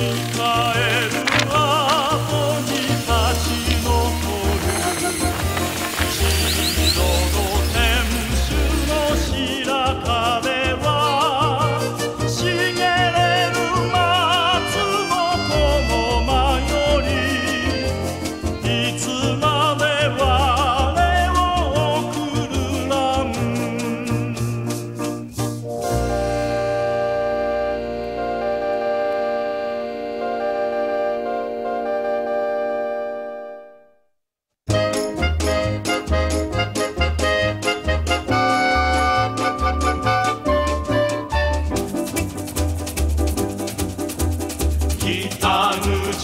people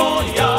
yeah